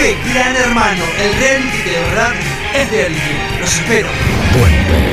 Gran Hermano, el reality de verdad es reality. Los espero. Puente.